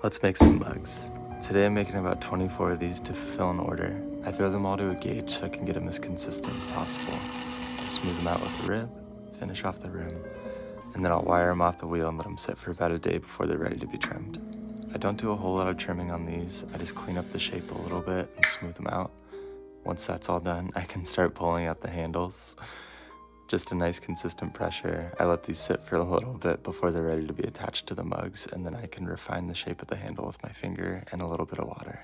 Let's make some mugs. Today I'm making about 24 of these to fulfill an order. I throw them all to a gauge so I can get them as consistent as possible. I smooth them out with a rib, finish off the rim, and then I'll wire them off the wheel and let them sit for about a day before they're ready to be trimmed. I don't do a whole lot of trimming on these, I just clean up the shape a little bit and smooth them out. Once that's all done, I can start pulling out the handles. Just a nice consistent pressure. I let these sit for a little bit before they're ready to be attached to the mugs, and then I can refine the shape of the handle with my finger and a little bit of water.